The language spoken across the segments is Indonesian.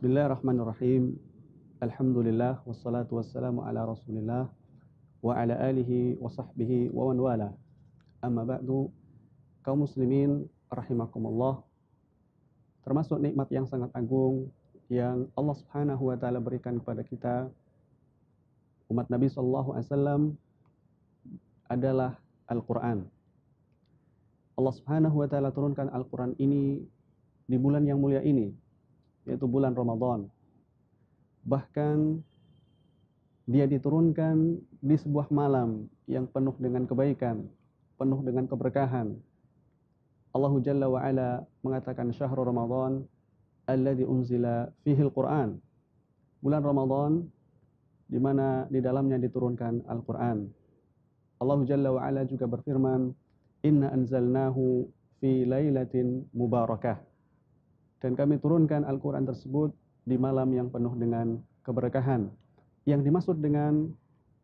Bismillahirrahmanirrahim. Alhamdulillah wassalatu wassalamu ala Rasulillah wa ala alihi wa sahbihi wa man wala. Amma ba'du, kaum muslimin rahimakumullah. Termasuk nikmat yang sangat agung yang Allah Subhanahu wa taala berikan kepada kita umat Nabi sallallahu alaihi wasallam adalah Al-Qur'an. Allah Subhanahu wa taala turunkan Al-Qur'an ini di bulan yang mulia ini, yaitu bulan Ramadan. Bahkan dia diturunkan di sebuah malam yang penuh dengan kebaikan, penuh dengan keberkahan. Allah Jalla wa Ala mengatakan syahrul Ramadan alladzi unzila fihi al-Qur'an. Bulan Ramadan di mana di dalamnya diturunkan Al-Qur'an. Allah Jalla wa Ala juga berfirman, "Inna anzalnahu fi lailatin mubarakah." Dan kami turunkan Al-Qur'an tersebut di malam yang penuh dengan keberkahan. Yang dimaksud dengan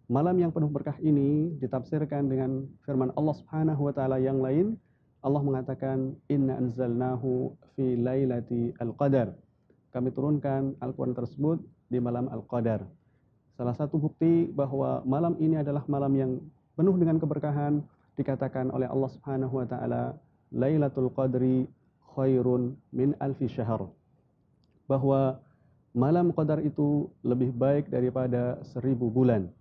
malam yang penuh berkah ini ditafsirkan dengan firman Allah Subhanahu wa taala yang lain. Allah mengatakan inna anzalnahu fi lailati al-qadar. Kami turunkan Al-Qur'an tersebut di malam Al-Qadar. Salah satu bukti bahwa malam ini adalah malam yang penuh dengan keberkahan dikatakan oleh Allah Subhanahu wa taala Lailatul Qadri khairun min alfi syahr. Bahwa malam qadar itu lebih baik daripada seribu bulan.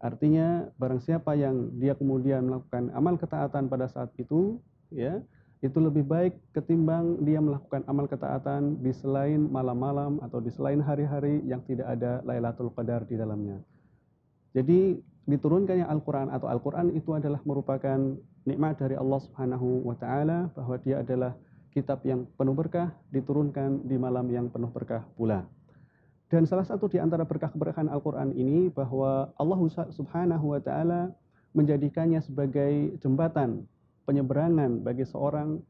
Artinya barang siapa yang dia kemudian melakukan amal ketaatan pada saat itu, ya, itu lebih baik ketimbang dia melakukan amal ketaatan di selain malam-malam atau di selain hari-hari yang tidak ada Lailatul Qadar di dalamnya. Jadi diturunkannya Al-Qur'an atau Al-Qur'an itu adalah merupakan nikmat dari Allah Subhanahu wa taala bahwa dia adalah kitab yang penuh berkah diturunkan di malam yang penuh berkah pula. Dan salah satu di antara berkah-berkahan Al-Quran ini bahwa Allah subhanahu wa ta'ala menjadikannya sebagai jembatan penyeberangan bagi seorang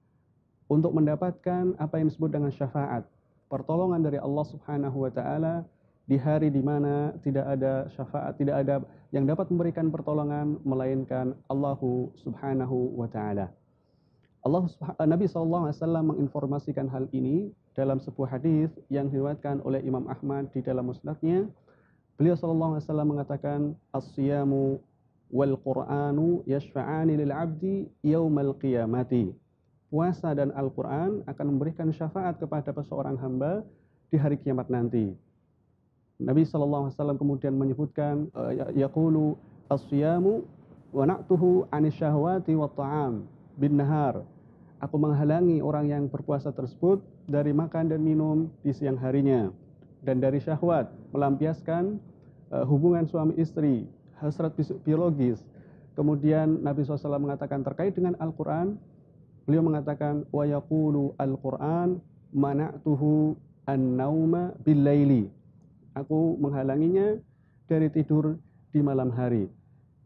untuk mendapatkan apa yang disebut dengan syafaat. Pertolongan dari Allah subhanahu wa ta'ala di hari di mana tidak ada syafaat, tidak ada yang dapat memberikan pertolongan melainkan Allah subhanahu wa ta'ala. Allah Nabi SAW menginformasikan hal ini dalam sebuah hadis yang diriwayatkan oleh Imam Ahmad di dalam musnadnya. Beliau SAW mengatakan as-siyamu wal Qur'anu yashfa'ani lil 'abdi yaumal qiyamati. Puasa dan Al-Qur'an akan memberikan syafaat kepada seorang hamba di hari kiamat nanti. Nabi SAW kemudian menyebutkan yaqulu as-siyamu wa na'tuhu 'ani syahwati wa ta'am bin nahar. Aku menghalangi orang yang berpuasa tersebut dari makan dan minum di siang harinya dan dari syahwat melampiaskan uh, hubungan suami istri, hasrat biologis. Kemudian Nabi SAW mengatakan terkait dengan Al-Quran, beliau mengatakan wa Al-Quran mana'tuhu an-nauma bil-laili. Aku menghalanginya dari tidur di malam hari.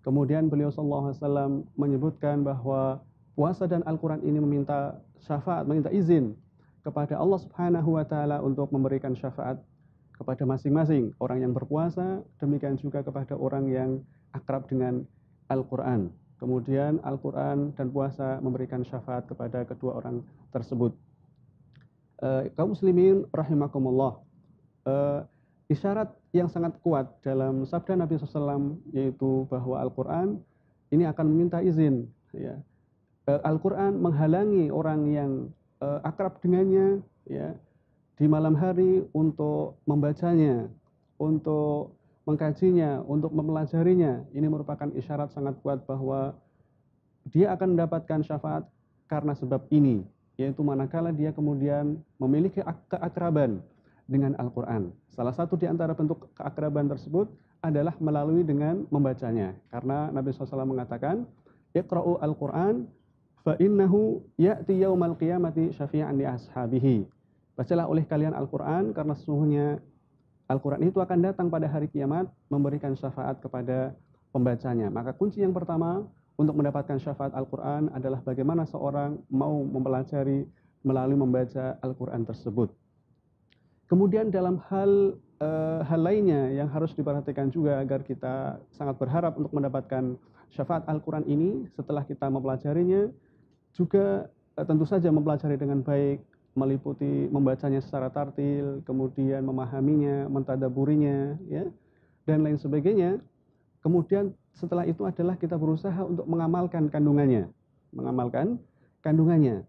Kemudian beliau SAW menyebutkan bahwa puasa dan Al-Quran ini meminta syafaat, meminta izin kepada Allah Subhanahu wa Ta'ala untuk memberikan syafaat kepada masing-masing orang yang berpuasa, demikian juga kepada orang yang akrab dengan Al-Quran. Kemudian Al-Quran dan puasa memberikan syafaat kepada kedua orang tersebut. Uh, kaum muslimin rahimakumullah. Uh, isyarat yang sangat kuat dalam sabda Nabi SAW yaitu bahwa Al-Quran ini akan meminta izin ya, Al-Quran menghalangi orang yang uh, akrab dengannya ya di malam hari untuk membacanya, untuk mengkajinya, untuk mempelajarinya. Ini merupakan isyarat sangat kuat bahwa dia akan mendapatkan syafaat karena sebab ini, yaitu manakala dia kemudian memiliki keakraban dengan Al-Quran. Salah satu di antara bentuk keakraban tersebut adalah melalui dengan membacanya. Karena Nabi SAW mengatakan, Iqra'u Al-Quran ya'ti yaumal qiyamati syafi'an li ashabihi. Bacalah oleh kalian Al-Qur'an karena sesungguhnya Al-Qur'an itu akan datang pada hari kiamat memberikan syafaat kepada pembacanya. Maka kunci yang pertama untuk mendapatkan syafaat Al-Qur'an adalah bagaimana seorang mau mempelajari melalui membaca Al-Qur'an tersebut. Kemudian dalam hal e, hal lainnya yang harus diperhatikan juga agar kita sangat berharap untuk mendapatkan syafaat Al-Qur'an ini setelah kita mempelajarinya juga eh, tentu saja mempelajari dengan baik, meliputi membacanya secara tartil, kemudian memahaminya, mentadaburinya, ya, dan lain sebagainya. Kemudian setelah itu adalah kita berusaha untuk mengamalkan kandungannya, mengamalkan kandungannya.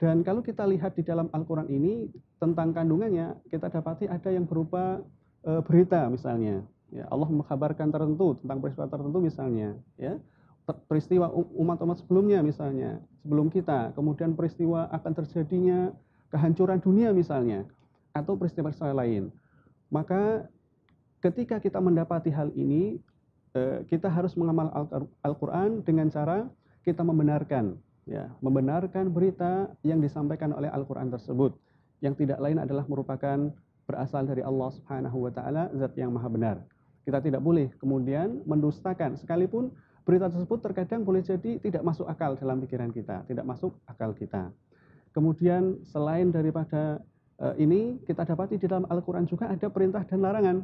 Dan kalau kita lihat di dalam Al-Quran ini tentang kandungannya, kita dapati ada yang berupa e, berita misalnya. Ya, Allah mengkabarkan tertentu tentang peristiwa tertentu misalnya. Ya, peristiwa umat-umat sebelumnya misalnya, sebelum kita. Kemudian peristiwa akan terjadinya kehancuran dunia misalnya. Atau peristiwa-peristiwa lain. Maka ketika kita mendapati hal ini, e, kita harus mengamal Al-Quran dengan cara kita membenarkan ya, membenarkan berita yang disampaikan oleh Al-Qur'an tersebut yang tidak lain adalah merupakan berasal dari Allah Subhanahu wa taala, zat yang maha benar. Kita tidak boleh kemudian mendustakan sekalipun berita tersebut terkadang boleh jadi tidak masuk akal dalam pikiran kita, tidak masuk akal kita. Kemudian selain daripada uh, ini kita dapati di dalam Al-Qur'an juga ada perintah dan larangan.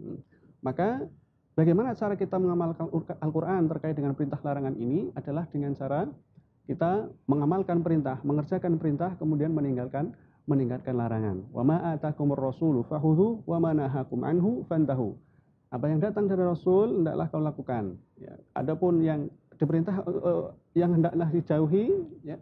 Hmm. Maka bagaimana cara kita mengamalkan Al-Qur'an terkait dengan perintah larangan ini adalah dengan cara kita mengamalkan perintah, mengerjakan perintah, kemudian meninggalkan meninggalkan larangan. Wa ma atakumur rasulu fakhudhu wa ma anhu fantahu. Apa yang datang dari Rasul hendaklah kau lakukan. Ya. Adapun yang diperintah uh, yang hendaklah dijauhi, ya,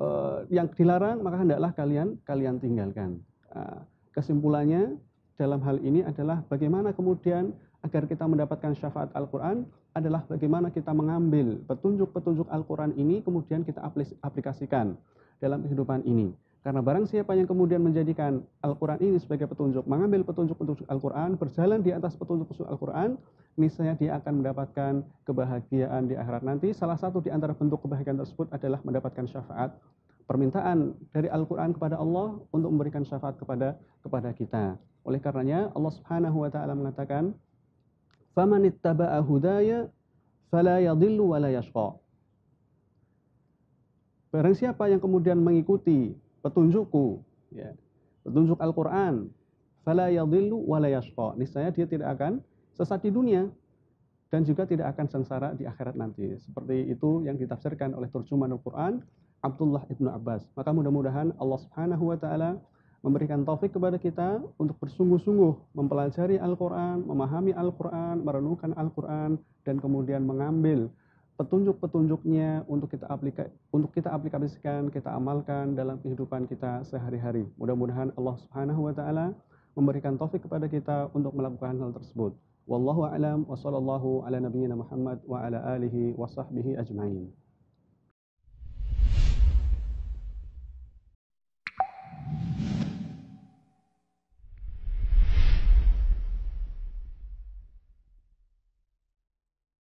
uh, yang dilarang maka hendaklah kalian kalian tinggalkan. Uh, kesimpulannya dalam hal ini adalah bagaimana kemudian agar kita mendapatkan syafaat Al-Quran adalah bagaimana kita mengambil petunjuk-petunjuk Al-Quran ini kemudian kita aplikasikan dalam kehidupan ini. Karena barang siapa yang kemudian menjadikan Al-Quran ini sebagai petunjuk, mengambil petunjuk-petunjuk Al-Quran, berjalan di atas petunjuk-petunjuk Al-Quran, niscaya dia akan mendapatkan kebahagiaan di akhirat nanti. Salah satu di antara bentuk kebahagiaan tersebut adalah mendapatkan syafaat permintaan dari Al-Quran kepada Allah untuk memberikan syafaat kepada kepada kita. Oleh karenanya Allah Subhanahu wa taala mengatakan faman ittaba'a hudaya fala yadhillu wa la. Barang siapa yang kemudian mengikuti petunjukku, ya, petunjuk Al-Quran, fala yadhillu wa la yashqa. Niscaya dia tidak akan sesat di dunia dan juga tidak akan sengsara di akhirat nanti. Seperti itu yang ditafsirkan oleh terjemahan Al-Quran Abdullah ibnu Abbas. Maka mudah-mudahan Allah Subhanahu wa taala memberikan taufik kepada kita untuk bersungguh-sungguh mempelajari Al-Quran, memahami Al-Quran, merenungkan Al-Quran, dan kemudian mengambil petunjuk-petunjuknya untuk kita aplika untuk kita aplikasikan, kita amalkan dalam kehidupan kita sehari-hari. Mudah-mudahan Allah Subhanahu wa taala memberikan taufik kepada kita untuk melakukan hal tersebut. Wallahu a'lam wa sallallahu ala nabiyyina Muhammad wa ala alihi wa sahbihi ajma'in.